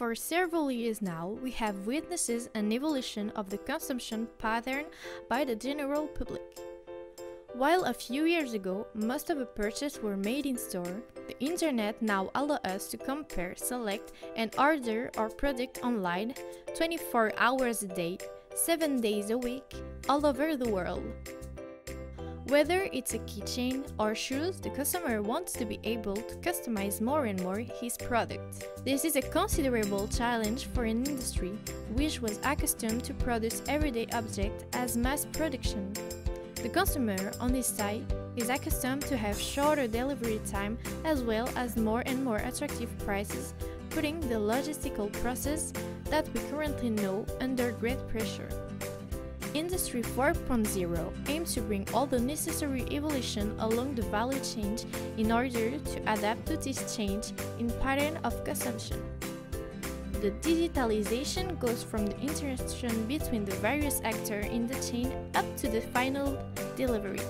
For several years now, we have witnessed an evolution of the consumption pattern by the general public. While a few years ago, most of the purchases were made in store, the internet now allows us to compare, select, and order our product online 24 hours a day, 7 days a week, all over the world. Whether it's a keychain or shoes, the customer wants to be able to customize more and more his product. This is a considerable challenge for an industry which was accustomed to produce everyday objects as mass production. The consumer, on his side, is accustomed to have shorter delivery time as well as more and more attractive prices, putting the logistical process that we currently know under great pressure. Industry 4.0 aims to bring all the necessary evolution along the value chain in order to adapt to this change in pattern of consumption. The digitalization goes from the interaction between the various actors in the chain up to the final delivery.